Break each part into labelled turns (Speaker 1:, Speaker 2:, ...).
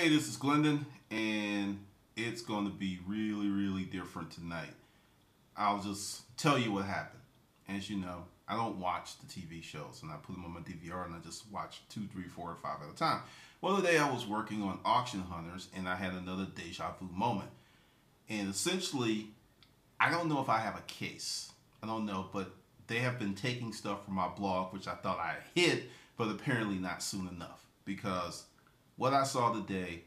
Speaker 1: Hey, this is Glendon, and it's going to be really, really different tonight. I'll just tell you what happened. As you know, I don't watch the TV shows, and I put them on my DVR, and I just watch two, three, four, or five at a time. Well, today I was working on Auction Hunters, and I had another deja vu moment. And essentially, I don't know if I have a case. I don't know, but they have been taking stuff from my blog, which I thought I hid, but apparently not soon enough because what I saw today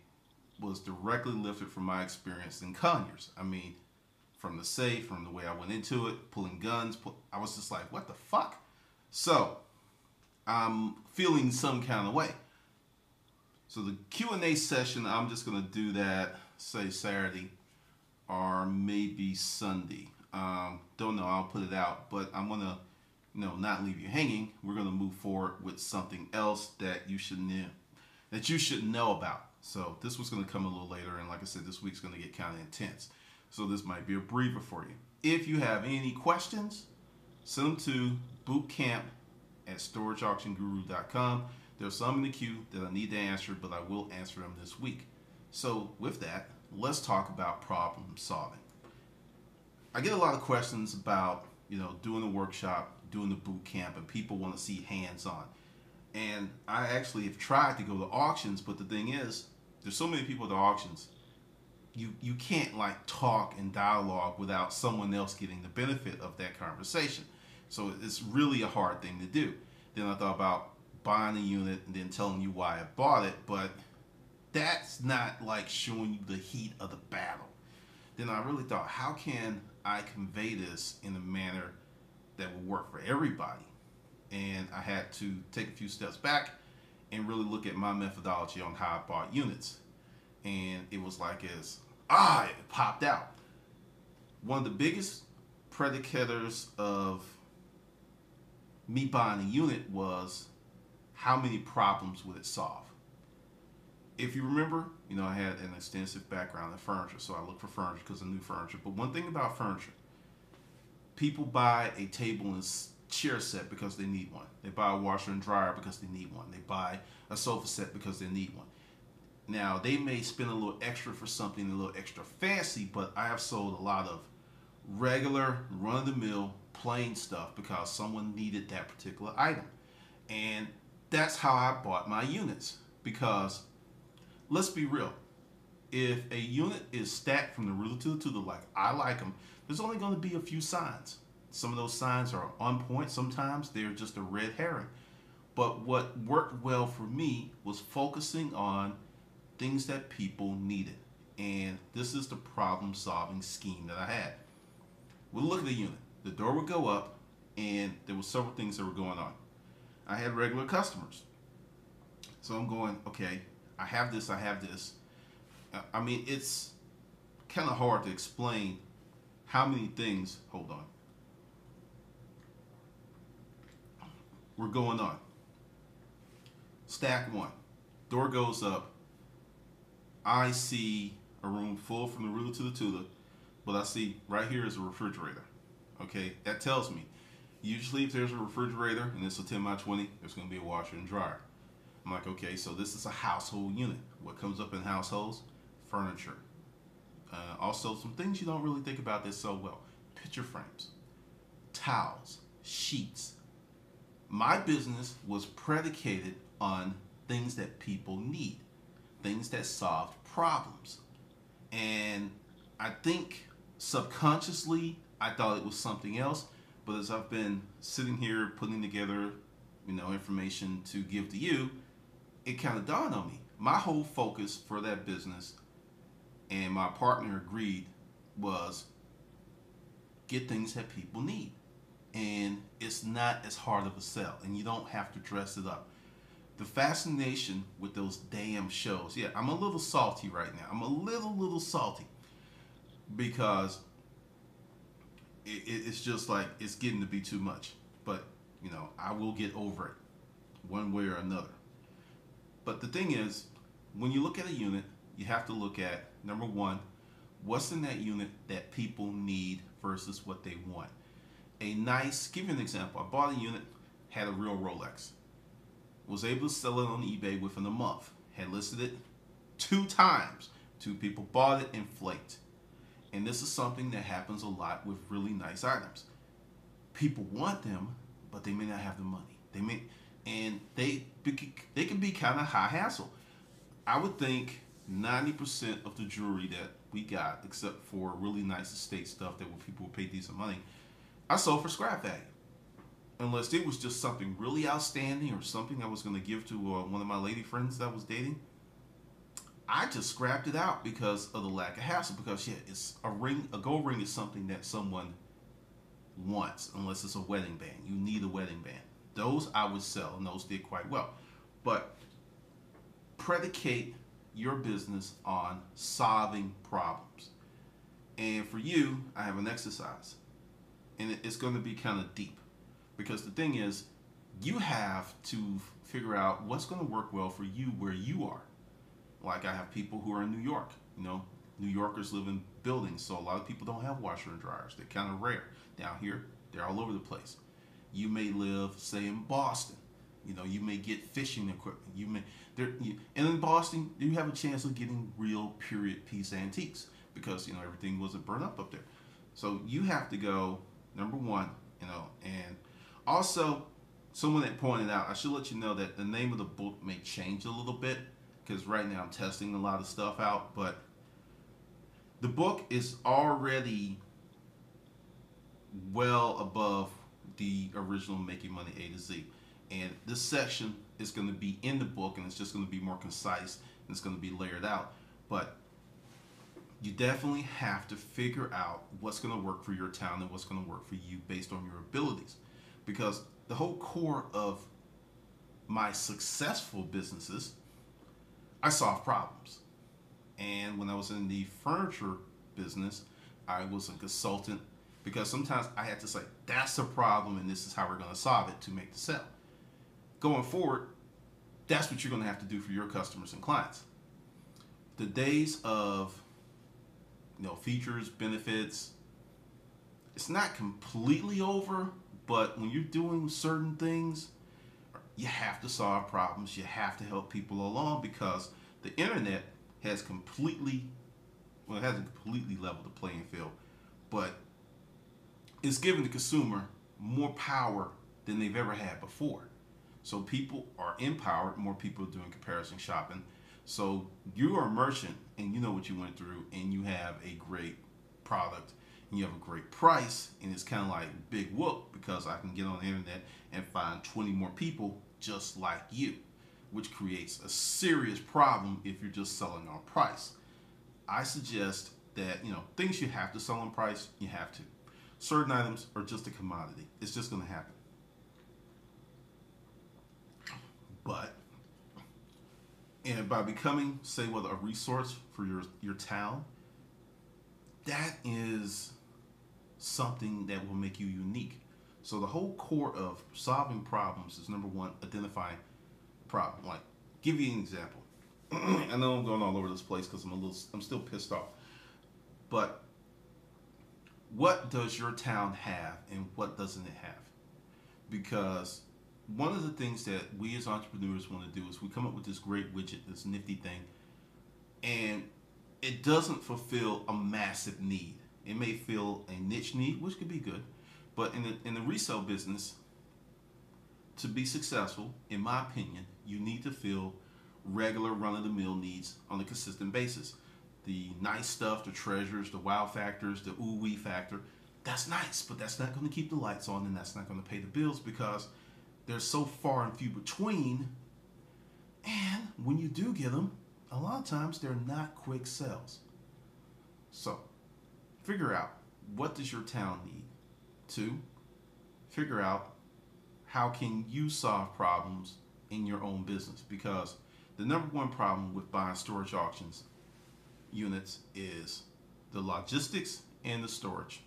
Speaker 1: was directly lifted from my experience in Conyers. I mean, from the safe, from the way I went into it, pulling guns, pull, I was just like, what the fuck? So, I'm feeling some kind of way. So the Q&A session, I'm just going to do that, say Saturday or maybe Sunday. Um, don't know, I'll put it out, but I'm going to you know, not leave you hanging. We're going to move forward with something else that you should know that you should know about. So this was going to come a little later, and like I said, this week's going to get kind of intense. So this might be a briefer for you. If you have any questions, send them to bootcamp at storageauctionguru.com. There's some in the queue that I need to answer, but I will answer them this week. So with that, let's talk about problem solving. I get a lot of questions about, you know, doing the workshop, doing the boot camp, and people want to see hands-on and I actually have tried to go to auctions, but the thing is, there's so many people at the auctions. You you can't like talk and dialogue without someone else getting the benefit of that conversation. So it's really a hard thing to do. Then I thought about buying a unit and then telling you why I bought it, but that's not like showing you the heat of the battle. Then I really thought, how can I convey this in a manner that will work for everybody? And I had to take a few steps back and really look at my methodology on how I bought units. And it was like as ah, it popped out. One of the biggest predicators of me buying a unit was how many problems would it solve? If you remember, you know, I had an extensive background in furniture, so I looked for furniture because I knew furniture. But one thing about furniture, people buy a table and chair set because they need one. They buy a washer and dryer because they need one. They buy a sofa set because they need one. Now, they may spend a little extra for something a little extra fancy, but I have sold a lot of regular, run of the mill, plain stuff because someone needed that particular item. And that's how I bought my units. Because let's be real, if a unit is stacked from the ruler to the tutor like I like them, there's only going to be a few signs. Some of those signs are on point. Sometimes they're just a red herring. But what worked well for me was focusing on things that people needed. And this is the problem solving scheme that I had. We'll look at the unit. The door would go up and there were several things that were going on. I had regular customers. So I'm going, okay, I have this, I have this. Uh, I mean, it's kind of hard to explain how many things, hold on. We're going on. Stack one. Door goes up. I see a room full from the ruler to the tula, but I see right here is a refrigerator. Okay, that tells me usually if there's a refrigerator and it's a 10 by 20, there's going to be a washer and dryer. I'm like, okay, so this is a household unit. What comes up in households? Furniture. Uh, also, some things you don't really think about this so well. Picture frames, towels, sheets, my business was predicated on things that people need, things that solved problems. And I think subconsciously I thought it was something else, but as I've been sitting here putting together, you know, information to give to you, it kind of dawned on me. My whole focus for that business and my partner agreed was get things that people need and it's not as hard of a sell and you don't have to dress it up. The fascination with those damn shows. Yeah i'm a little salty right now. I'm a little little salty because it, it's just like it's getting to be too much. But you know i will get over it one way or another. But the thing is when you look at a unit you have to look at number one what's in that unit that people need versus what they want a nice, give you an example. I bought a unit, had a real Rolex. Was able to sell it on eBay within a month. Had listed it two times. Two people bought it inflate. And this is something that happens a lot with really nice items. People want them, but they may not have the money. They may, and they they can be kind of high hassle. I would think 90% of the jewelry that we got, except for really nice estate stuff that people would pay decent money, I sold for scrap value. Unless it was just something really outstanding or something I was going to give to uh, one of my lady friends that I was dating. I just scrapped it out because of the lack of hassle. Because yeah, it's a ring, a gold ring is something that someone wants, unless it's a wedding band. You need a wedding band. Those I would sell, and those did quite well. But predicate your business on solving problems. And for you, I have an exercise, and it's going to be kind of deep because the thing is, you have to figure out what's going to work well for you where you are. Like I have people who are in New York, you know, New Yorkers live in buildings, so a lot of people don't have washer and dryers. They're kind of rare. Down here, they're all over the place. You may live, say, in Boston. You know, you may get fishing equipment. You may there, and in Boston, you have a chance of getting real period piece antiques because you know everything wasn't burned up up there. So you have to go number one, you know, and also someone that pointed out. I should let you know that the name of the book may change a little bit because right now I'm testing a lot of stuff out, but the book is already well above the original Making Money A to Z. And this section is going to be in the book and it's just going to be more concise and it's going to be layered out. But you definitely have to figure out what's going to work for your town and what's going to work for you based on your abilities. Because the whole core of my successful businesses, I solve problems. And when I was in the furniture business, I was a consultant because sometimes I had to say, that's the problem and this is how we're going to solve it to make the sale going forward, that's what you're going to have to do for your customers and clients. The days of you know features, benefits, it's not completely over, but when you're doing certain things, you have to solve problems. You have to help people along because the internet has completely well, it hasn't completely leveled the playing field, but it's giving the consumer more power than they've ever had before. So people are empowered, more people are doing comparison shopping. So you are a merchant and you know what you went through and you have a great product and you have a great price and it's kind of like big whoop because I can get on the internet and find 20 more people just like you, which creates a serious problem if you're just selling on price. I suggest that, you know, things you have to sell on price, you have to. Certain items are just a commodity. It's just going to happen. But and by becoming, say, what a resource for your your town, that is something that will make you unique. So the whole core of solving problems is number one, identifying problem. Like, give you an example. I know I'm going all over this place because I'm a little, I'm still pissed off. But what does your town have and what doesn't it have? Because one of the things that we as entrepreneurs want to do is we come up with this great widget, this nifty thing, and it doesn't fulfill a massive need. It may fill a niche need, which could be good, but in the in the resale business, to be successful, in my opinion, you need to fill regular run-of-the-mill needs on a consistent basis. The nice stuff, the treasures, the wow factors, the ooh wee factor, that's nice, but that's not going to keep the lights on and that's not going to pay the bills because they're so far and few between. And when you do get them, a lot of times they're not quick sales. So, figure out what does your town need. Two, figure out how can you solve problems in your own business because the number one problem with buying storage auctions units is the logistics and the storage.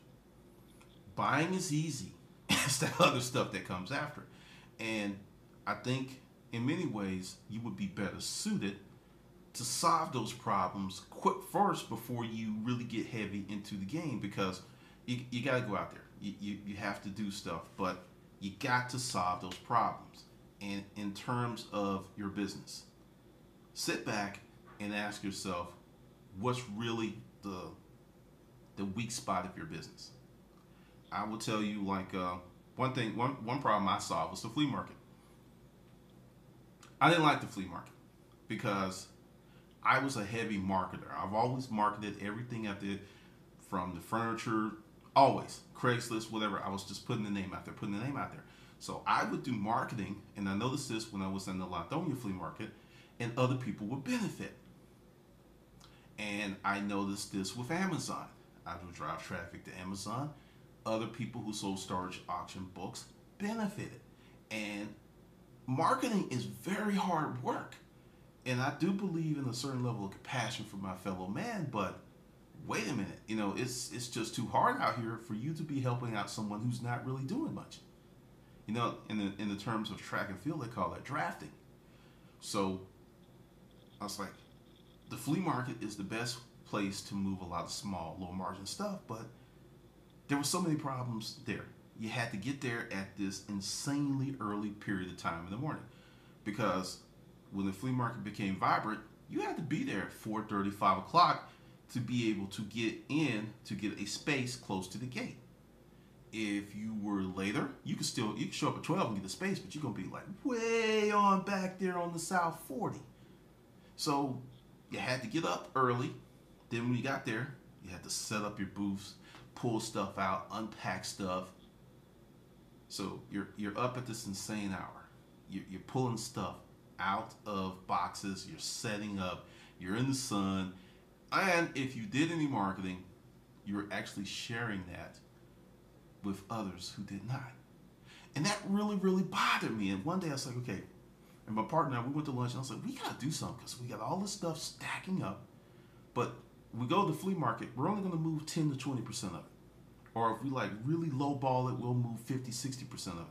Speaker 1: Buying is easy. it's the other stuff that comes after. And I think in many ways you would be better suited to solve those problems quick first before you really get heavy into the game because you, you got to go out there. You, you, you have to do stuff, but you got to solve those problems. And in terms of your business, sit back and ask yourself, what's really the the weak spot of your business? I will tell you, like uh, one thing, one one problem I saw was the flea market. I didn't like the flea market because I was a heavy marketer. I've always marketed everything I did from the furniture, always Craigslist, whatever. I was just putting the name out there, putting the name out there. So I would do marketing, and I noticed this when I was in the Lithonia flea market, and other people would benefit. And I noticed this with Amazon. I would drive traffic to Amazon. Other people who sold storage auction books benefited. And marketing is very hard work. And I do believe in a certain level of compassion for my fellow man, but wait a minute, you know, it's it's just too hard out here for you to be helping out someone who's not really doing much. You know, in the in the terms of track and field, they call that drafting. So I was like, the flea market is the best place to move a lot of small, low margin stuff, but there were so many problems there. You had to get there at this insanely early period of time in the morning because when the flea market became vibrant, you had to be there at 4:30, 5 o'clock to be able to get in to get a space close to the gate. If you were later, you could still you could show up at 12 and get a space, but you're gonna be like way on back there on the south 40. So you had to get up early. Then when you got there, you had to set up your booths, pull stuff out, unpack stuff. So you're you're up at this insane hour. You're, you're pulling stuff out of boxes. You're setting up. You're in the sun, and if you did any marketing, you're actually sharing that with others who did not. And that really, really bothered me. And one day I was like, okay, and my partner, and I, we went to lunch, and I was like, we gotta do something because we got all this stuff stacking up. But we go to the flea market, we're only gonna move 10 to 20% of it. Or if we like really lowball it, we'll move 50, 60% of it.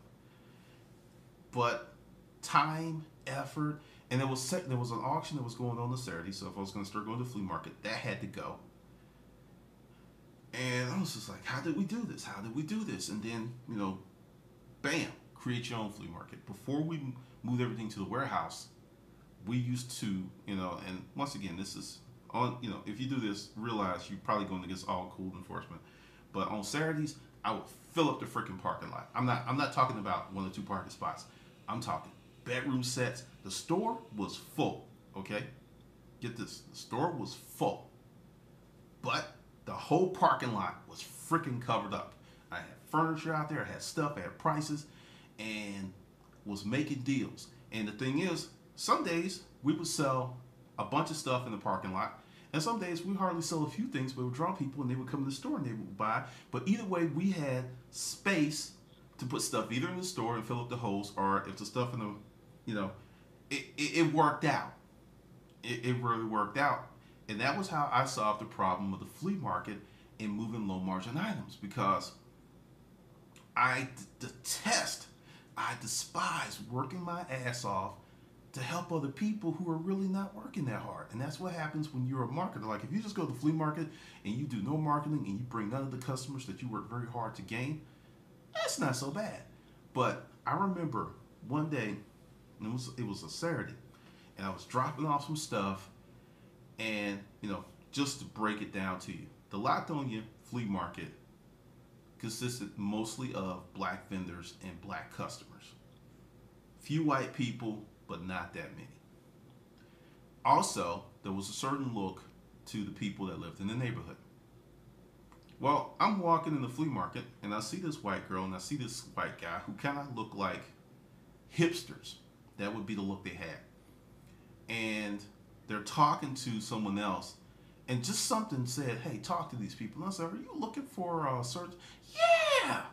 Speaker 1: But time, effort, and there was there was an auction that was going on this Saturday. So if I was gonna start going to the flea market, that had to go. And I was just like, how did we do this? How did we do this? And then, you know, bam, create your own flea market. Before we moved everything to the warehouse, we used to, you know, and once again, this is on, you know, if you do this, realize you're probably going against all cool enforcement. But on Saturdays, I would fill up the freaking parking lot. I'm not, I'm not talking about one or two parking spots. I'm talking bedroom sets. The store was full. Okay, get this, the store was full, but the whole parking lot was freaking covered up. I had furniture out there, I had stuff, I had prices, and was making deals. And the thing is, some days we would sell a bunch of stuff in the parking lot, and some days we hardly sell a few things, but we would draw people and they would come to the store and they would buy. But either way, we had space to put stuff either in the store and fill up the holes, or if the stuff in the, you know, it, it, it worked out. It, it really worked out. And that was how I solved the problem of the flea market in moving low margin items because I detest, I despise working my ass off to help other people who are really not working that hard. And that's what happens when you're a marketer. Like if you just go to the flea market and you do no marketing and you bring none of the customers that you work very hard to gain, that's not so bad. But I remember one day, it was it was a Saturday, and I was dropping off some stuff and, you know, just to break it down to you, the Lithonia flea market consisted mostly of black vendors and black customers. Few white people, but not that many. Also, there was a certain look to the people that lived in the neighborhood. Well, I'm walking in the flea market and I see this white girl and I see this white guy who kind of look like hipsters. That would be the look they had. And they're talking to someone else, and just something said, "Hey, talk to these people." And I said, "Are you looking for a search?" Yeah.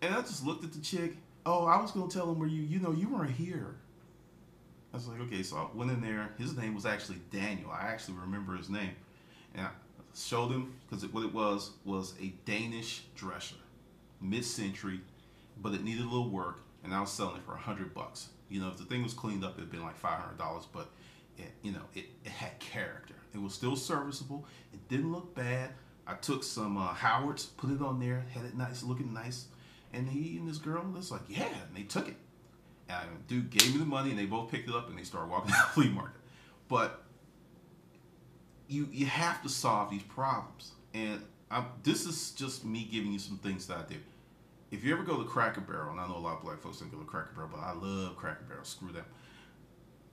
Speaker 1: And I just looked at the chick. Oh, I was gonna tell him where you, you know, you weren't here. I was like, okay, so I went in there. His name was actually Daniel. I actually remember his name, and I showed him because what it was was a Danish dresser, mid-century, but it needed a little work, and I was selling it for a hundred bucks. You know, if the thing was cleaned up, it'd been like five hundred dollars, but it, you know, it, it had character. It was still serviceable. It didn't look bad. I took some uh, Howards, put it on there, had it nice, looking nice. And he and this girl was like, yeah, and they took it. And dude gave me the money, and they both picked it up, and they started walking to the flea market. but you you have to solve these problems. And I'm, this is just me giving you some things that I do. If you ever go to Cracker Barrel, and I know a lot of black folks don't go to Cracker Barrel, but I love Cracker Barrel. Screw them.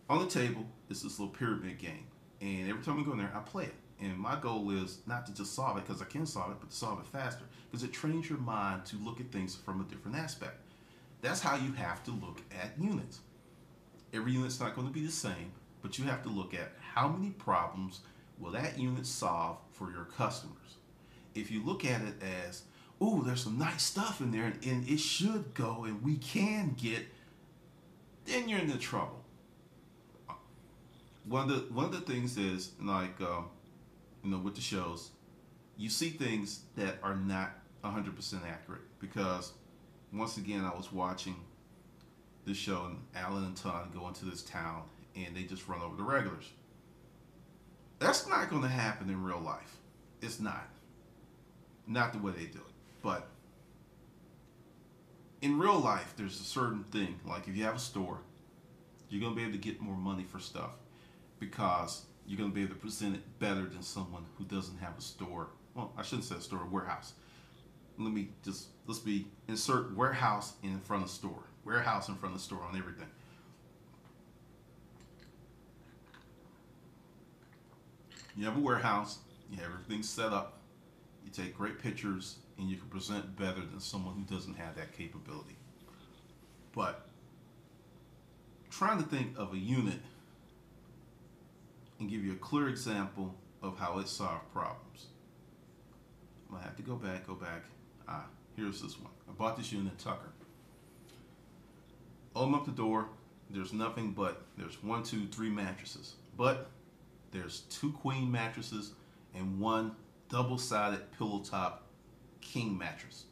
Speaker 1: On the table is this little pyramid game, and every time I go in there, I play it. And my goal is not to just solve it because I can solve it, but to solve it faster because it trains your mind to look at things from a different aspect. That's how you have to look at units. Every unit's not going to be the same, but you have to look at how many problems will that unit solve for your customers. If you look at it as, oh, there's some nice stuff in there and, and, it should go and we can get, then you're in the trouble. One of the one of the things is like, um, you know, with the shows, you see things that are not 100% accurate because once again I was watching this show and Allen and Ton go into this town and they just run over the regulars. That's not going to happen in real life. It's not. Not the way they do it. But in real life, there's a certain thing. Like if you have a store, you're going to be able to get more money for stuff because you're going to be able to present it better than someone who doesn't have a store. Well, I shouldn't say a store, a warehouse. Let me just, let's be, insert warehouse in front of store. Warehouse in front of the store on everything. You have a warehouse, you have everything set up, you take great pictures, and you can present better than someone who doesn't have that capability. But trying to think of a unit and give you a clear example of how it solved problems. I'm gonna have to go back, go back. Ah, here's this one. I bought this unit Tucker. Open up the door. There's nothing but there's one, two, three mattresses. But there's two queen mattresses and one double-sided pillow top king mattress.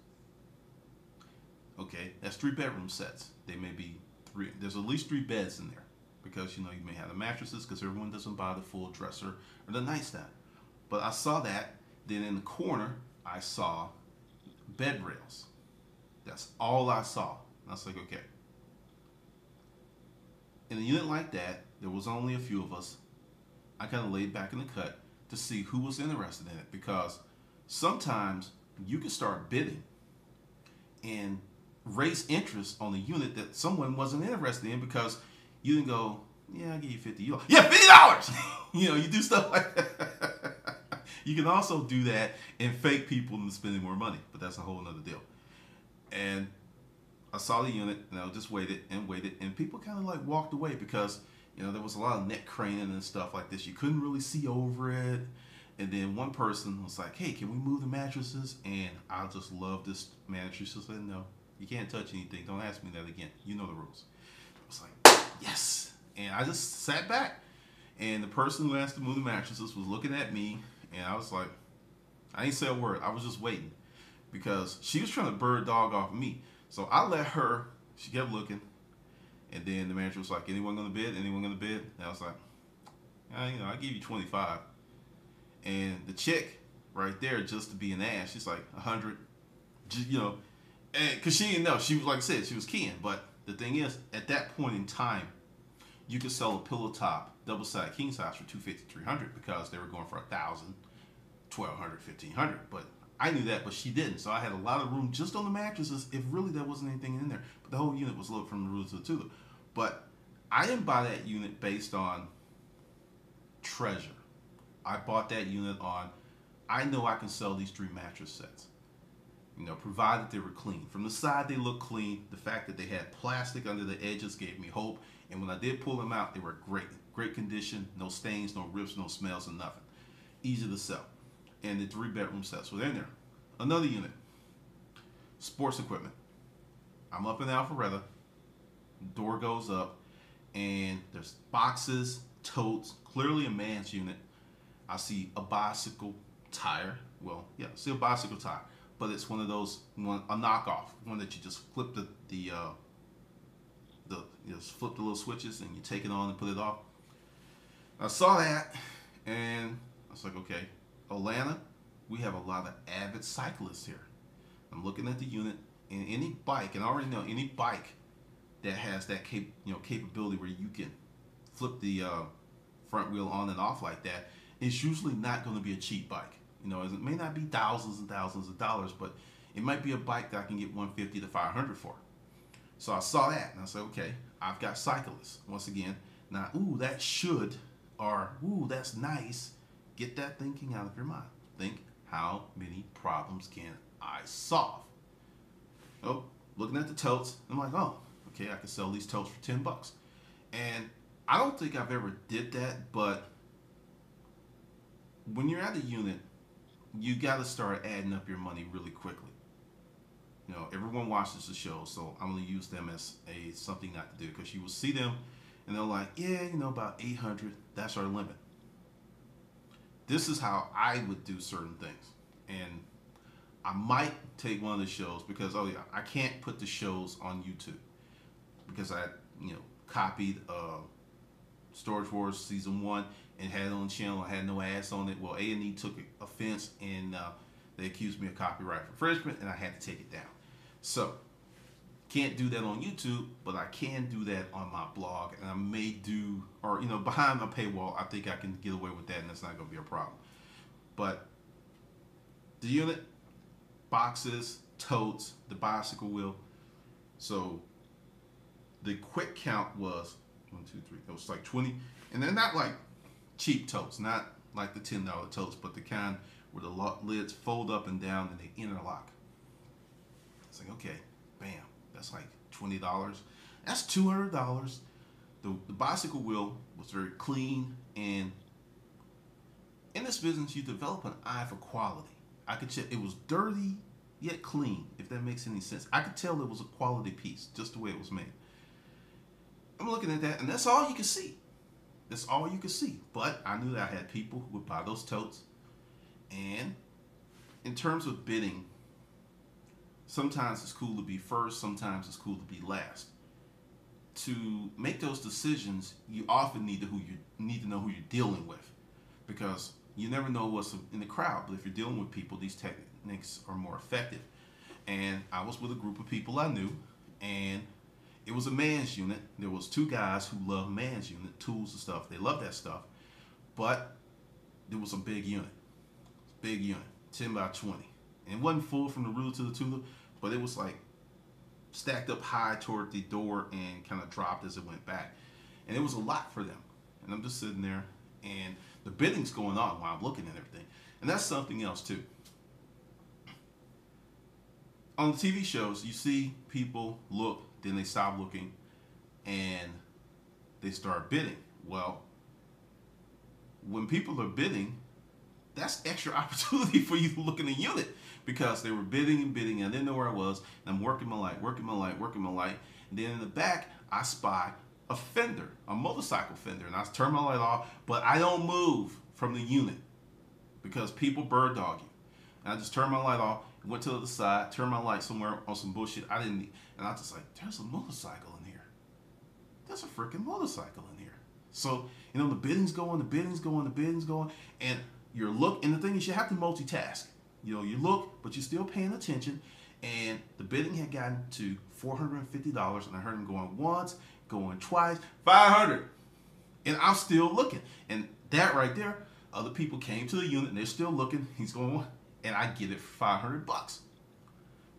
Speaker 1: Okay, that's three bedroom sets. They may be three. There's at least three beds in there because you know you may have the mattresses because everyone doesn't buy the full dresser or the nightstand. But I saw that. Then in the corner, I saw bed rails. That's all I saw. I was like, okay. In a unit like that, there was only a few of us. I kind of laid back in the cut to see who was interested in it because sometimes you can start bidding and raise interest on a unit that someone wasn't interested in because you didn't go, yeah, I'll give you 50. You yeah, $50. you know, you do stuff like that. you can also do that and fake people into spending more money, but that's a whole other deal. And I saw the unit and I just waited and waited and people kind of like walked away because you know there was a lot of neck craning and stuff like this. You couldn't really see over it. And then one person was like, "Hey, can we move the mattresses?" And I just love this mattress. She said, "No, you can't touch anything. Don't ask me that again. You know the rules." I was like, "Yes!" And I just sat back, and the person who asked to move the mattresses was looking at me, and I was like, I didn't say a word. I was just waiting because she was trying to bird dog off me. So I let her. She kept looking, and then the manager was like, "Anyone gonna bid? Anyone gonna bid?" And I was like, yeah, "You know, I give you 25." And the chick right there, just to be an ass, she's like, "100." You know, and cause she didn't know. She was like I said, she was keying. But the thing is, at that point in time, you could sell a pillow top double sided king size for 250 300 because they were going for a thousand 1200 1500 but I knew that, but she didn't. So I had a lot of room just on the mattresses if really there wasn't anything in there. But the whole unit was loaded from the roof to the tulip. But I didn't buy that unit based on treasure. I bought that unit on, I know I can sell these three mattress sets. You know, provided they were clean. From the side, they looked clean. The fact that they had plastic under the edges gave me hope. And when I did pull them out, they were great. Great condition, no stains, no rips, no smells, and nothing. Easy to sell and the three bedroom sets were in there. Another unit, sports equipment. I'm up in Alpharetta, door goes up, and there's boxes, totes, clearly a man's unit. I see a bicycle tire. Well, yeah, see a bicycle tire, but it's one of those one a knockoff, one that you just flip the the uh, the you flip the little switches and you take it on and put it off. I saw that, and I was like, okay, Atlanta, we have a lot of avid cyclists here. I'm looking at the unit, and any bike, and I already know any bike that has that cap, you know capability where you can flip the uh, front wheel on and off like that, it's usually not going to be a cheap bike. You know, it may not be thousands and thousands of dollars, but it might be a bike that I can get 150 to 500 for. So I saw that and I said, okay, I've got cyclists. Once again, now, ooh, that should, or ooh, that's nice. Get that thinking out of your mind. Think, how many problems can I solve? Oh, looking at the totes, I'm like, oh, okay, I can sell these totes for 10 bucks. And I don't think I've ever did that, but when you're at a unit, you got to start adding up your money really quickly. You know, everyone watches the show, so I'm to use them as a something not to do because you will see them and they're like, yeah, you know, about 800, that's our limit. This is how I would do certain things. And I might take one of the shows because, oh yeah, I can't put the shows on YouTube because I, you know, copied uh, Storage Wars season one and had on the channel. I had no ads on it. Well, A and E took offense and uh, they accused me of copyright infringement, and I had to take it down. So can't do that on YouTube, but I can do that on my blog, and I may do, or you know, behind my paywall. I think I can get away with that, and that's not going to be a problem. But the unit, boxes, totes, the bicycle wheel. So the quick count was one, two, three. It was like twenty, and they're not like cheap totes, not like the ten dollar totes, but the kind where the lids fold up and down and they interlock. It's like okay, bam that's like twenty dollars. That's two hundred dollars. The, the bicycle wheel was very clean, and in this business, you develop an eye for quality. I could check it was dirty yet clean, if that makes any sense. I could tell it was a quality piece just the way it was made. I'm looking at that, and that's all you can see. That's all you could see. But I knew that I had people who would buy those totes. And in terms of bidding, sometimes it's cool to be first, sometimes it's cool to be last. To make those decisions, you often need to who you need to know who you're dealing with, because you never know what's in the crowd. But if you're dealing with people, these techniques are more effective. And I was with a group of people I knew, and it was a man's unit. There was two guys who love man's unit tools and stuff. They love that stuff, but there was a big unit, big unit, ten by twenty and it wasn't full from the root to the tulip, but it was like stacked up high toward the door and kind of dropped as it went back. And it was a lot for them. And I'm just sitting there and the bidding's going on while I'm looking at everything. And that's something else too. On the TV shows, you see people look, then they stop looking, and they start bidding. Well, when people are bidding, that's extra opportunity for you to look in the unit because they were bidding and bidding. And I didn't know where I was. And I'm working my light, working my light, working my light. And then in the back, I spy a fender, a motorcycle fender. And I turn my light off, but I don't move from the unit because people bird dog you. And I just turn my light off, went to the other side, turned my light somewhere on some bullshit. I didn't, need, and I was just like, there's a motorcycle in here. There's a freaking motorcycle in here. So, you know, the bidding's going, the bidding's going, the bidding's going. And you're look, and the thing is, you have to multitask. You know, you look, but you're still paying attention. And the bidding had gotten to $450, and I heard him going once, going twice, 500 And I'm still looking. And that right there, other people came to the unit and they're still looking. He's going, and I get it for 500 bucks.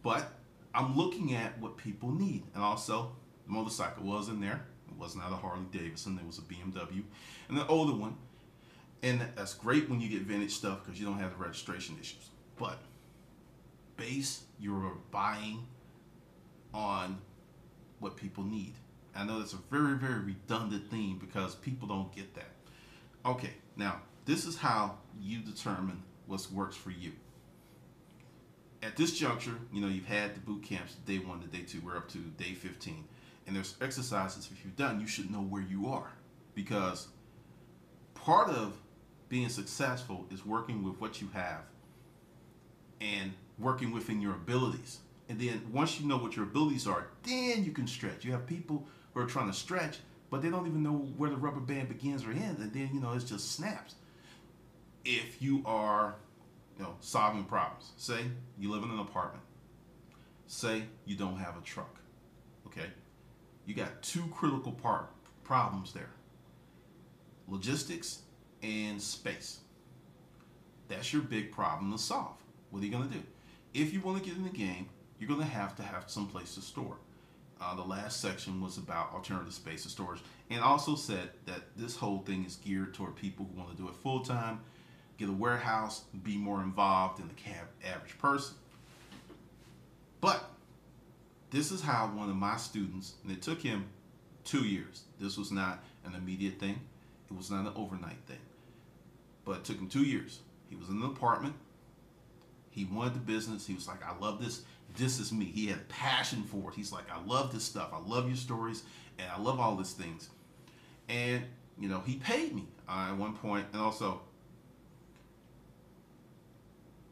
Speaker 1: But I'm looking at what people need. And also, the motorcycle was in there. It was not a Harley Davidson, it was a BMW. And the older one. And that's great when you get vintage stuff because you don't have the registration issues. But base your buying on what people need. I know that's a very, very redundant theme because people don't get that. Okay, now this is how you determine what works for you. At this juncture, you know, you've had the boot camps, day one to day two, we're up to day 15. And there's exercises if you've done, you should know where you are. Because part of being successful is working with what you have and working within your abilities. And then once you know what your abilities are, then you can stretch. You have people who are trying to stretch, but they don't even know where the rubber band begins or ends, and then you know it just snaps. If you are, you know, solving problems, say you live in an apartment, say you don't have a truck, okay, you got two critical part problems there. logistics and space. That's your big problem to solve. What are you going to do? If you want to get in the game, you're going to have to have some place to store. Uh, the last section was about alternative space of storage and also said that this whole thing is geared toward people who want to do it full time, get a warehouse, be more involved than the average person. But this is how one of my students, and it took him two years. This was not an immediate thing. It was not an overnight thing. But it took him two years. He was in an apartment. He wanted the business. He was like, I love this. This is me. He had passion for it. He's like, I love this stuff. I love your stories. And I love all these things. And, you know, he paid me uh, at one point, And also,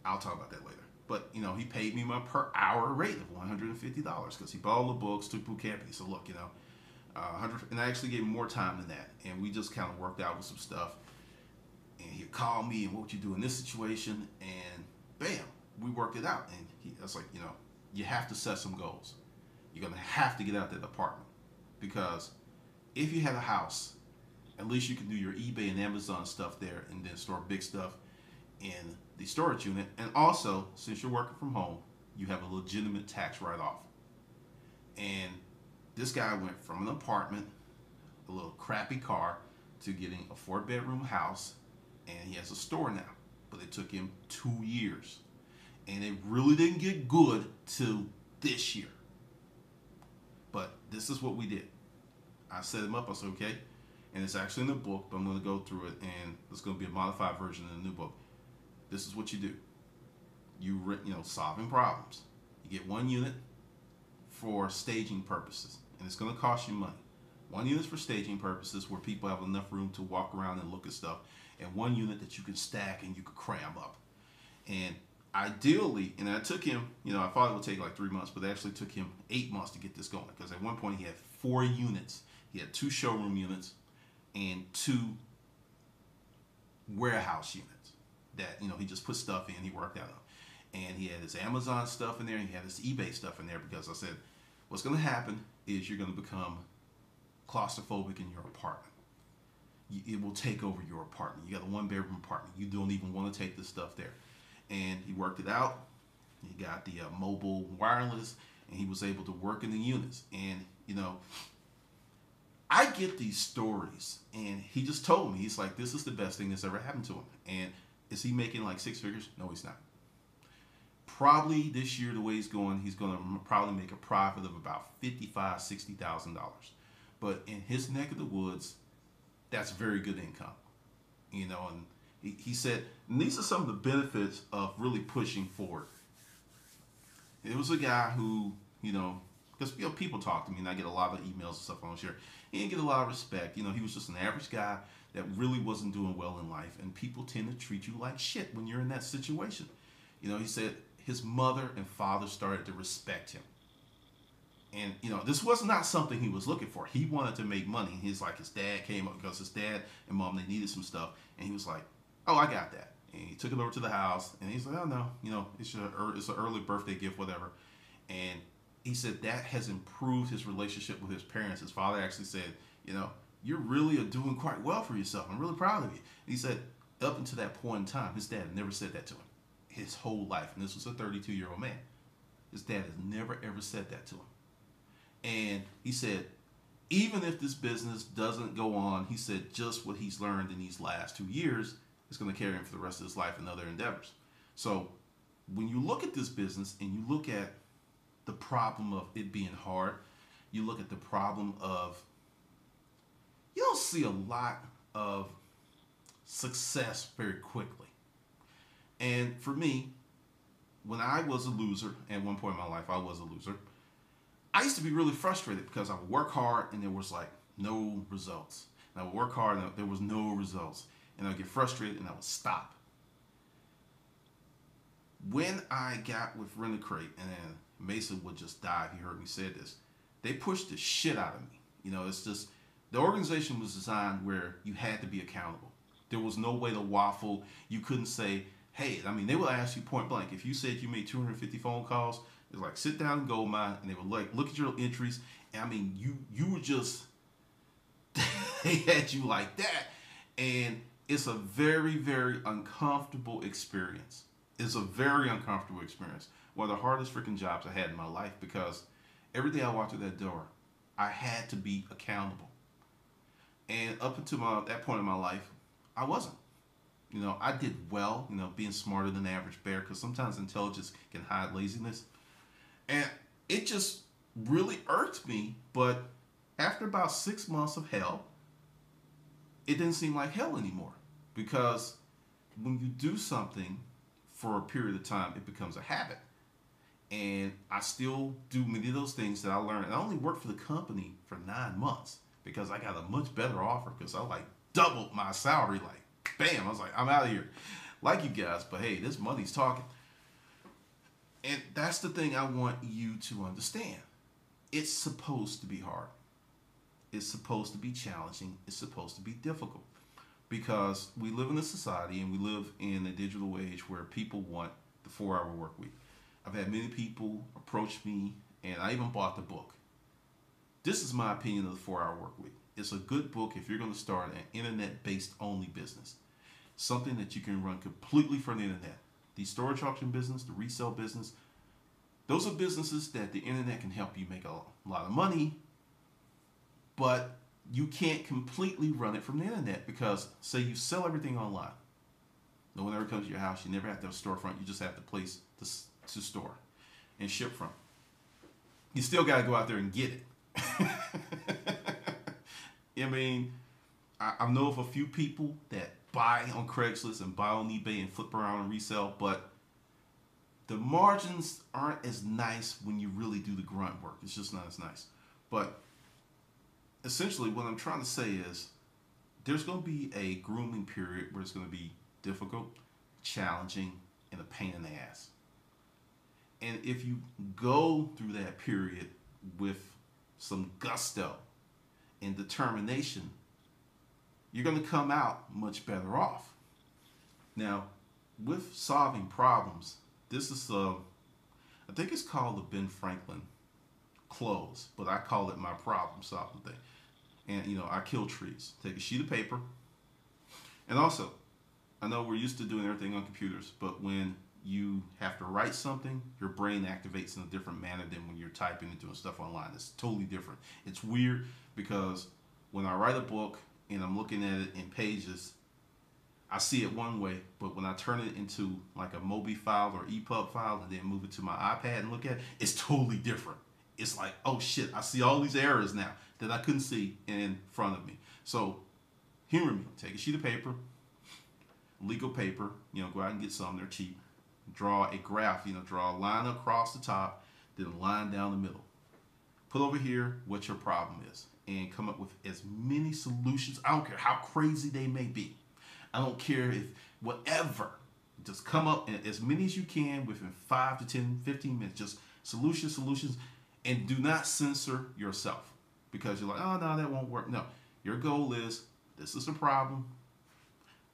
Speaker 1: I'll talk about that later. But, you know, he paid me my per hour rate of $150 because he bought all the books, took boot camp. He said, look, you know, uh, 100, and I actually gave him more time than that. And we just kind of worked out with some stuff. And he'd call me and what would you do in this situation? And bam, we worked it out. And he, I was like, you know, you have to set some goals. You're going to have to get out that apartment because if you have a house, at least you can do your eBay and Amazon stuff there and then store big stuff in the storage unit. And also, since you're working from home, you have a legitimate tax write off. And this guy went from an apartment, a little crappy car, to getting a four bedroom house, and he has a store now. But it took him two years. And it really didn't get good till this year. But this is what we did. I set him up, I said, okay. And it's actually in the book, but I'm going to go through it, and it's going to be a modified version in the new book. This is what you do. You, you know, solving problems. You get one unit for staging purposes and it's going to cost you money. One unit for staging purposes where people have enough room to walk around and look at stuff, and one unit that you can stack and you can cram up. And ideally, and it took him, you know, I thought it would take like three months, but it actually took him eight months to get this going because at one point he had four units. He had two showroom units and two warehouse units that, you know, he just put stuff in, he worked out. And he had his Amazon stuff in there, and he had his eBay stuff in there because I said, what's going to happen is you're going to become claustrophobic in your apartment. it will take over your apartment. You got a one bedroom apartment. You don't even want to take the stuff there. And he worked it out. He got the uh, mobile wireless, and he was able to work in the units. And you know, I get these stories, and he just told me he's like, "This is the best thing that's ever happened to him." And is he making like six figures? No, he's not probably this year, the way he's going, he's going to probably make a profit of about fifty-five, sixty thousand dollars. But in his neck of the woods, that's very good income, you know. And he, he said, and these are some of the benefits of really pushing forward. It was a guy who, you know, because you know, people talk to me and I get a lot of emails and stuff on share. He didn't get a lot of respect. You know, he was just an average guy that really wasn't doing well in life, and people tend to treat you like shit when you're in that situation. You know, he said his mother and father started to respect him. And you know, this was not something he was looking for. He wanted to make money. He's like his dad came up because his dad and mom they needed some stuff, and he was like, "Oh, I got that." And he took it over to the house, and he's like, "Oh no, you know, it's your it's an early birthday gift, whatever." And he said that has improved his relationship with his parents. His father actually said, "You know, you're really doing quite well for yourself. I'm really proud of you." And he said, up until that point in time, his dad never said that to him his whole life. And this was a 32 year old man. His dad has never ever said that to him. And he said, even if this business doesn't go on, he said just what he's learned in these last two years is going to carry him for the rest of his life in other endeavors. So when you look at this business and you look at the problem of it being hard, you look at the problem of you don't see a lot of success very quickly. And for me, when I was a loser, at one point in my life, I was a loser. I used to be really frustrated because I would work hard and there was like no results. And I would work hard and there was no results. And I would get frustrated and I would stop. When I got with Rent Crate and then Mason would just die if he heard me say this, they pushed the shit out of me. You know, it's just the organization was designed where you had to be accountable. There was no way to waffle. You couldn't say, hey, I mean, they will ask you point blank. If you said you made 250 phone calls, it's like sit down and gold mine, and they would like look at your entries. And I mean, you you were just they had you like that, And it's a very, very uncomfortable experience. It's a very uncomfortable experience. One of the hardest freaking jobs I had in my life because every day I walked through that door, I had to be accountable. And up until my, that point in my life, I wasn't. You know, I did well, you know, being smarter than average bear because sometimes intelligence can hide laziness. And it just really irked me. But after about six months of hell, it didn't seem like hell anymore because when you do something for a period of time, it becomes a habit. And I still do many of those things that I learned. I only worked for the company for nine months because I got a much better offer because I like doubled my salary. Like, bam, I was like, I'm out of here. Like you guys, but hey, this money's talking. And that's the thing I want you to understand. It's supposed to be hard. It's supposed to be challenging. It's supposed to be difficult because we live in a society and we live in a digital age where people want the four hour work week. I've had many people approach me and I even bought the book. This is my opinion of the four hour work week. It's a good book if you're going to start an internet based only business, something that you can run completely from the internet. The storage auction business, the resale business, those are businesses that the internet can help you make a lot of money, but you can't completely run it from the internet because, say, you sell everything online. No one ever comes to your house. You never have to have a storefront. You just have the place to, to store and ship from. You still got to go out there and get it. I mean, I, I know of a few people that buy on Craigslist and buy on eBay and flip around and resell, but the margins aren't as nice when you really do the grunt work. It's just not as nice. But essentially, what I'm trying to say is there's going to be a grooming period where it's going to be difficult, challenging, and a pain in the ass. And if you go through that period with some gusto and determination, you're going to come out much better off. Now, with solving problems, this is a, I think it's called the Ben Franklin close, but I call it my problem solving thing. And you know, I kill trees. Take a sheet of paper, and also, I know we're used to doing everything on computers, but when you have to write something, your brain activates in a different manner than when you're typing and doing stuff online. It's totally different. It's weird because when I write a book and I'm looking at it in pages, I see it one way, but when I turn it into like a Mobi file or EPUB file and then move it to my iPad and look at it, it's totally different. It's like, oh shit, I see all these errors now that I couldn't see in front of me. So humor me. Take a sheet of paper, legal paper, you know, go out and get some, they're cheap. Draw a graph, you know, draw a line across the top, then a line down the middle. Put over here what your problem is and come up with as many solutions. I don't care how crazy they may be I don't care if whatever. Just come up as many as you can within 5 to 10, 15 minutes. Just solutions, solutions, and do not censor yourself because you're like, oh, no, that won't work. No, your goal is this is the problem.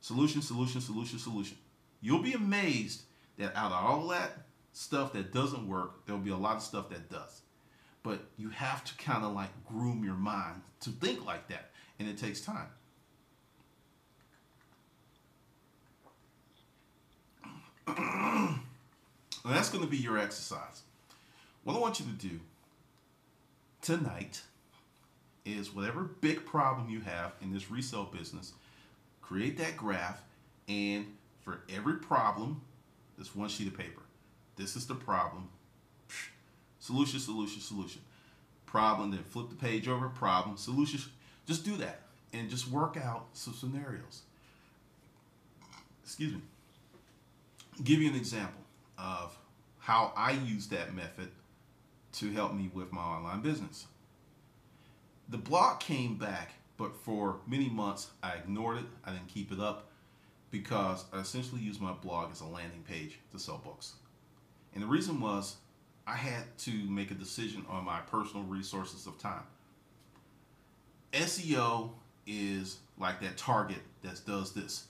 Speaker 1: Solution, solution, solution, solution. You'll be amazed that out of all that stuff that doesn't work, there'll be a lot of stuff that does. But you have to kind of like groom your mind to think like that, and it takes time. that's going to be your exercise. What I want you to do tonight is whatever big problem you have in this resale business, create that graph, and for every problem, this one sheet of paper. This is the problem. Solution, solution, solution. Problem, then flip the page over, problem, solution. Just do that and just work out some scenarios. Excuse me give you an example of how I use that method to help me with my online business. The blog came back, but for many months I ignored it. I didn't keep it up because I essentially used my blog as a landing page to sell books. And the reason was I had to make a decision on my personal resources of time. SEO is like that target that does this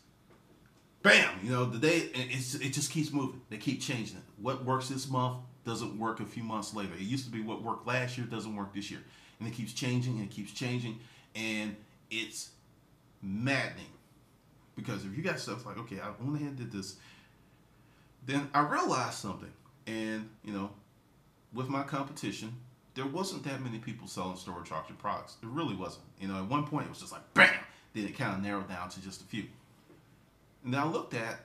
Speaker 1: bam, you know, the day it, it just keeps moving. They keep changing it. What works this month doesn't work a few months later. It used to be what worked last year doesn't work this year, and it keeps changing and it keeps changing, and it's maddening Because if you got stuff like, okay, I and did this, then I realized something. And, you know, with my competition, there wasn't that many people selling storage auction products. It really wasn't. You know, at one point it was just like, bam! Then it kind of narrowed down to just a few. And I looked at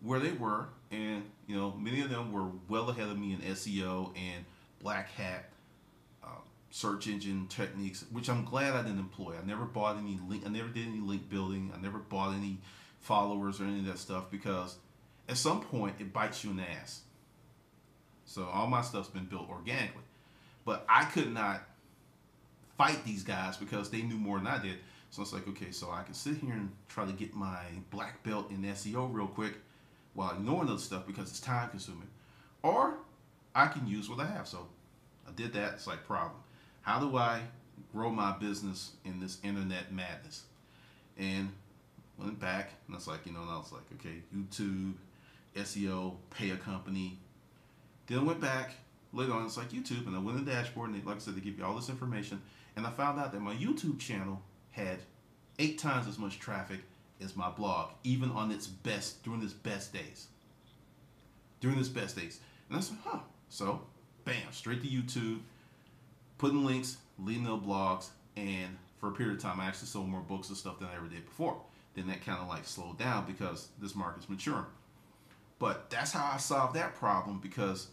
Speaker 1: where they were, and, you know, many of them were well ahead of me in SEO and black hat search engine techniques, which I'm glad I didn't employ. I never bought any link. I never did any link building. I never bought any followers or any of that stuff because at some point it bites you in the ass. So all my stuff's been built organically, but I could not fight these guys because they knew more than I did. So it's like, okay, so I can sit here and try to get my black belt in SEO real quick while ignoring other stuff because it's time consuming, or I can use what I have. So I did that. It's like problem. How do I grow my business in this internet madness? And went back and it's like, you know, and I was like, okay, YouTube, SEO, pay a company. Then I went back later on, it's like YouTube, and I went in the dashboard and they, like I said, they give you all this information. And I found out that my YouTube channel had eight times as much traffic as my blog, even on its best, during its best days. During its best days. And I said, huh. So, bam, straight to YouTube, putting links, leading the blogs, and for a period of time, I actually sold more books and stuff than I ever did before. Then that kind of like slowed down because this market's maturing. But that's how I solved that problem because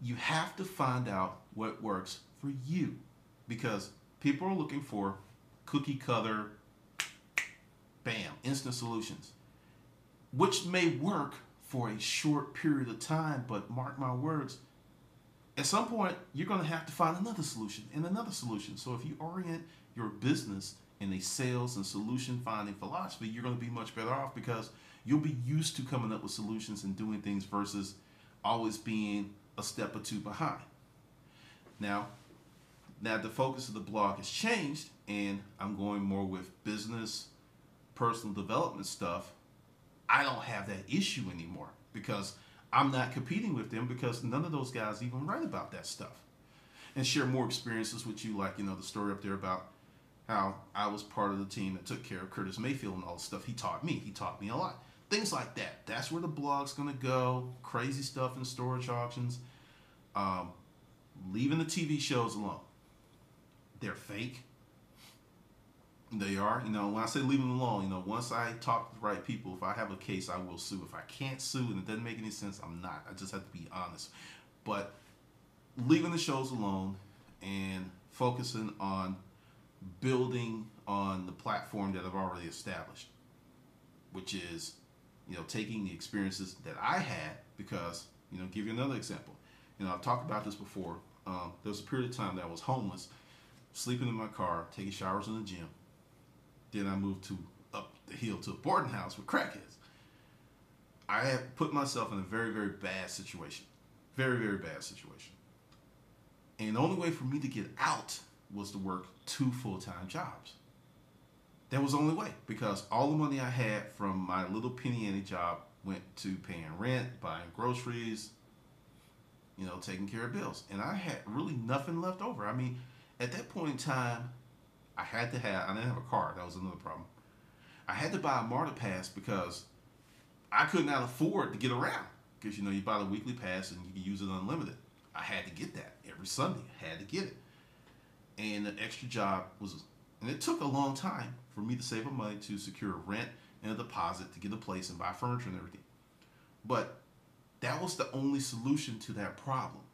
Speaker 1: you have to find out what works for you because people are looking for cookie cutter, bam, instant solutions, which may work for a short period of time, but mark my words, at some point you're going to have to find another solution and another solution. So if you orient your business in a sales and solution finding philosophy, you're going to be much better off because you'll be used to coming up with solutions and doing things versus always being a step or two behind. Now, now the focus of the blog has changed and I'm going more with business, personal development stuff. I don't have that issue anymore because I'm not competing with them because none of those guys even write about that stuff and share more experiences with you, like you know the story up there about how I was part of the team that took care of Curtis Mayfield and all the stuff he taught me. He taught me a lot. Things like that. That's where the blog's gonna go. Crazy stuff in storage auctions. Um, leaving the TV shows alone. They're fake. They are. You know, when I say leave them alone, you know, once I talk to the right people, if I have a case, I will sue. If I can't sue and it doesn't make any sense, I'm not. I just have to be honest. But leaving the shows alone and focusing on building on the platform that I've already established, which is, you know, taking the experiences that I had because, you know, give you another example. You know, I've talked about this before. Um, there was a period of time that I was homeless, sleeping in my car, taking showers in the gym. Then I moved to up the hill to a boarding house with crackheads. I had put myself in a very, very bad situation. Very, very bad situation. And the only way for me to get out was to work two full time jobs. That was the only way because all the money I had from my little penny ante job went to paying rent, buying groceries, you know, taking care of bills. And I had really nothing left over. I mean, at that point in time, I had to have, I didn't have a car. That was another problem. I had to buy a MARTA pass because I could not afford to get around. Because, you know, you buy the weekly pass and you can use it unlimited. I had to get that every Sunday. I had to get it. And the extra job was, and it took a long time for me to save up money to secure a rent and a deposit to get a place and buy furniture and everything. But that was the only solution to that problem.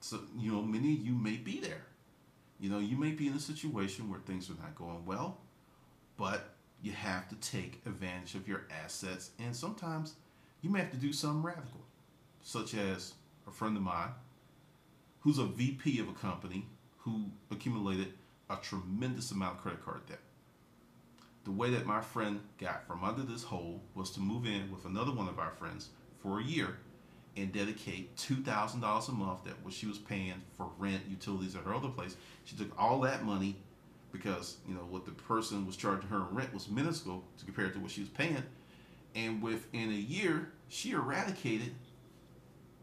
Speaker 1: So, you know, many of you may be there. You know, you may be in a situation where things are not going well, but you have to take advantage of your assets. And sometimes you may have to do something radical, such as a friend of mine who's a VP of a company who accumulated a tremendous amount of credit card debt. The way that my friend got from under this hole was to move in with another one of our friends for a year and dedicate $2,000 a month that what she was paying for rent, utilities at her other place. She took all that money because, you know, what the person was charging her in rent was minuscule to compare to what she was paying. And within a year, she eradicated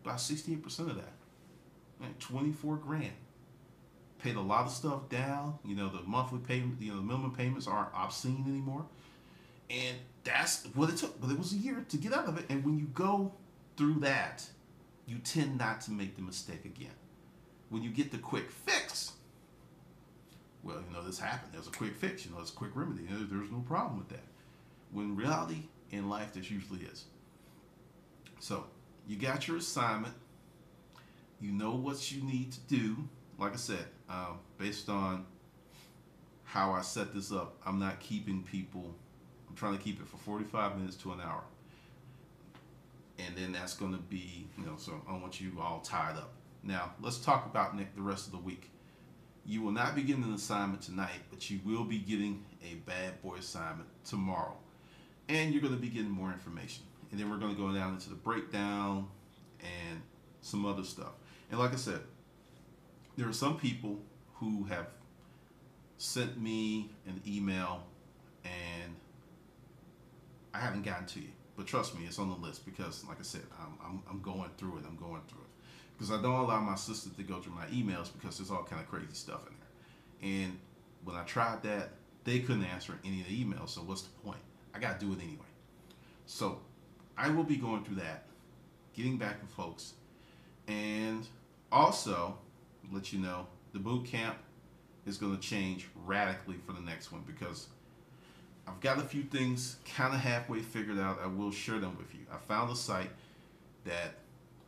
Speaker 1: about 68% of that. Like 24 grand. Paid a lot of stuff down. You know, the monthly payment, you know, the minimum payments aren't obscene anymore. And that's what it took. But it was a year to get out of it. And when you go through that, you tend not to make the mistake again. When you get the quick fix, well, you know, this happened. There's a quick fix. You know, it's a quick remedy. You know, there's no problem with that. When reality in life, this usually is. So, you got your assignment. You know what you need to do. Like I said, um, based on how I set this up, I'm not keeping people. I'm trying to keep it for 45 minutes to an hour. And then that's going to be, you know, so I want you all tied up. Now, let's talk about Nick the rest of the week. You will not be getting an assignment tonight, but you will be getting a bad boy assignment tomorrow. And you're going to be getting more information. And then we're going to go down into the breakdown and some other stuff. And like I said, there are some people who have sent me an email and I haven't gotten to you. But trust me, it's on the list because, like I said, I'm, I'm, I'm going through it. I'm going through it. Because I don't allow my sister to go through my emails because there's all kind of crazy stuff in there. And when I tried that, they couldn't answer any of the emails. So what's the point? I got to do it anyway. So I will be going through that, getting back with folks, and also let you know the boot camp is going to change radically for the next one because I've got a few things kind of halfway figured out. I will share them with you. I found a site that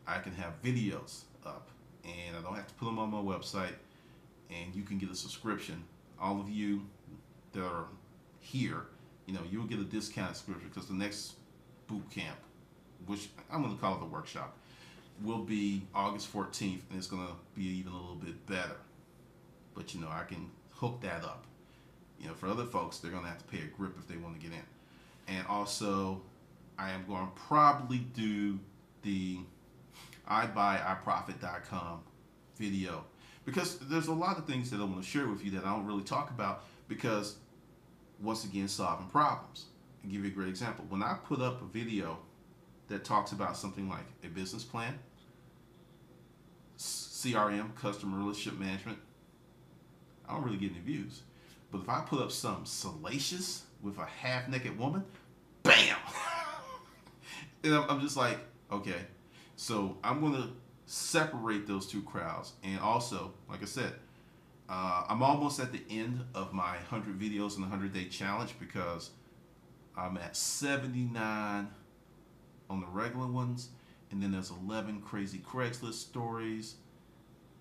Speaker 1: I can have videos up and I don't have to put them on my website and you can get a subscription. All of you that are here, you know, you'll get a discounted subscription because the next boot camp, which I'm going to call it the workshop, will be August 14th and it's going to be even a little bit better. But you know, I can hook that up. You know, for other folks, they're going to have to pay a grip if they want to get in. And also, I am going to probably do the iBuyIProfit.com video because there's a lot of things that I want to share with you that I don't really talk about because once again solving problems. I'll give you a great example. When I put up a video that talks about something like a business plan, CRM, customer relationship management, I don't really get any views. But if I put up something salacious with a half naked woman, bam! and I'm, I'm just like, okay. So I'm going to separate those two crowds. And also, like I said, uh, I'm almost at the end of my 100 videos in the 100 day challenge because I'm at 79 on the regular ones. And then there's 11 crazy Craigslist stories.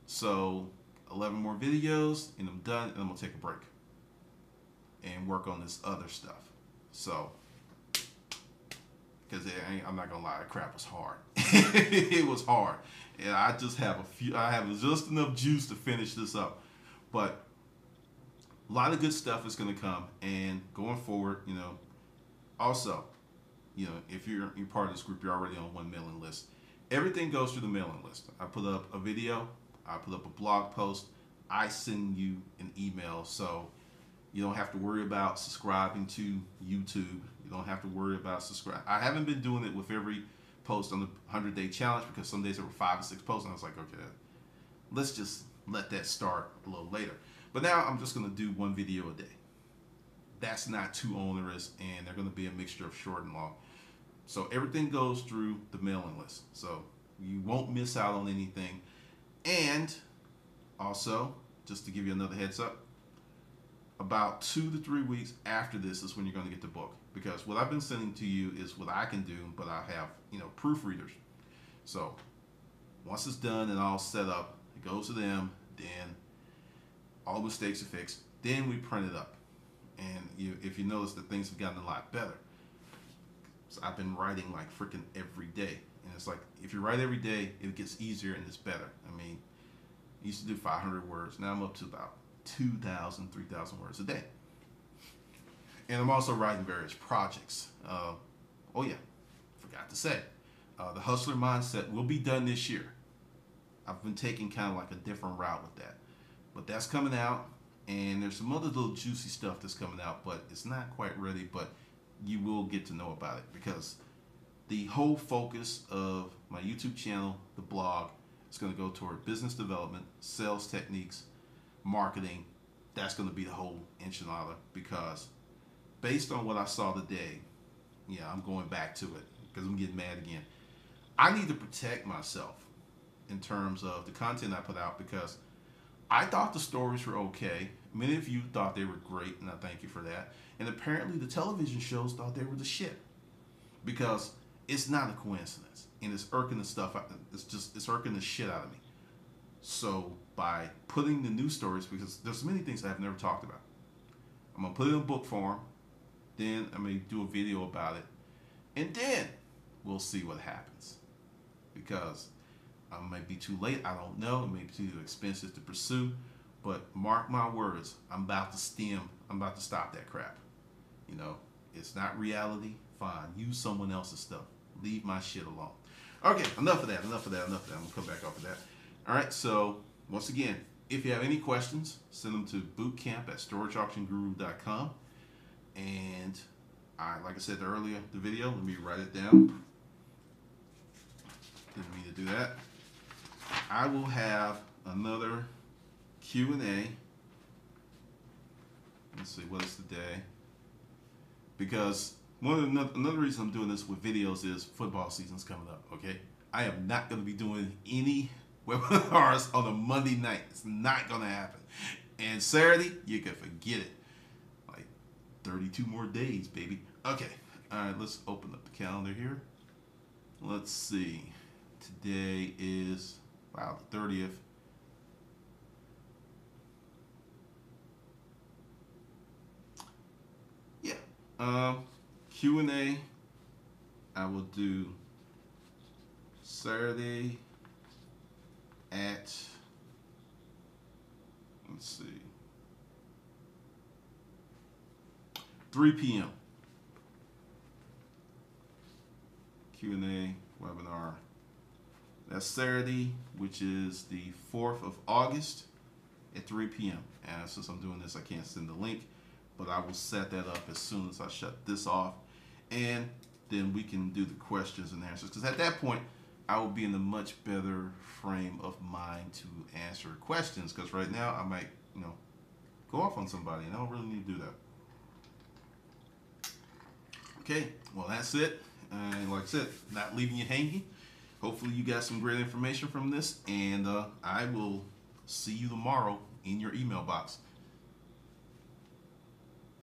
Speaker 1: So 11 more videos and I'm done and I'm going to take a break and work on this other stuff. So, because I'm not gonna lie, crap was hard. it was hard, and I just have a few. I have just enough juice to finish this up, but a lot of good stuff is gonna come. And going forward, you know, also, you know, if you're you're part of this group, you're already on one mailing list. Everything goes through the mailing list. I put up a video, I put up a blog post, I send you an email, so you don't have to worry about subscribing to YouTube. You don't have to worry about subscribe. I haven't been doing it with every post on the 100 day challenge because some days there were five or six posts, and I was like, okay, let's just let that start a little later. But now I'm just going to do one video a day. That's not too onerous, and they're going to be a mixture of short and long. So everything goes through the mailing list. So you won't miss out on anything. And also, just to give you another heads up, about two to three weeks after this is when you're going to get the book because what I've been sending to you is what I can do, but I have you know proofreaders. So once it's done and all set up, it goes to them. Then all the mistakes are fixed. Then we print it up, and you, if you notice that things have gotten a lot better. So I've been writing like freaking every day, and it's like if you write every day, it gets easier and it's better. I mean, I used to do 500 words. Now I'm up to about 2,000, 3,000 words a day. And I'm also writing various projects. Uh, oh, yeah, forgot to say. Uh, the Hustler Mindset will be done this year. I've been taking kind of like a different route with that. But that's coming out, and there's some other little juicy stuff that's coming out, but it's not quite ready. But you will get to know about it because the whole focus of my YouTube channel, the blog, is going to go toward business development, sales techniques, marketing, that's going to be the whole enchilada because based on what I saw today, yeah, I'm going back to it because I'm getting mad again. I need to protect myself in terms of the content I put out because I thought the stories were okay. Many of you thought they were great, and I thank you for that. And apparently, the television shows thought they were the shit because it's not a coincidence, and it's irking the stuff. It's just it's irking the shit out of me. So by putting the news stories, because there's many things I've never talked about, I'm gonna put it in book form. Then I may do a video about it, and then we'll see what happens. Because I might be too late. I don't know. It may be too expensive to pursue. But mark my words, I'm about to stem. I'm about to stop that crap. You know, it's not reality. Fine, use someone else's stuff. Leave my shit alone. Okay, enough of that. Enough of that. Enough of that. I'm gonna come back off of that. All right. So once again, if you have any questions, send them to bootcamp at storageauctionguru.com. And I, like I said earlier, the video. Let me write it down. Didn't mean to do that. I will have another Q and A. Let's see, what is the day? Because one of the, another reason I'm doing this with videos is football season's coming up. Okay, I am not going to be doing any webinars on a Monday night. It's not going to happen. And Saturday, you can forget it. Like 32 more days, baby. Okay, all right. Let's open up the calendar here. Let's see. Today is wow the 30th. Yeah. Um, Q&A I will do Saturday at let's see 3 p.m. Q&A webinar. That's Saturday, which is the 4th of August at 3 p.m. And since I'm doing this, I can't send the link but I will set that up as soon as I shut this off. And then we can do the questions and answers. Because at that point, I will be in a much better frame of mind to answer questions. Because right now, I might, you know, go off on somebody, and I don't really need to do that. Okay, well, that's it. And like I said, not leaving you hanging. Hopefully, you got some great information from this, and uh, I will see you tomorrow in your email box.